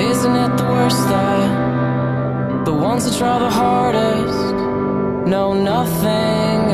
Isn't it the worst that the ones that try the hardest know nothing.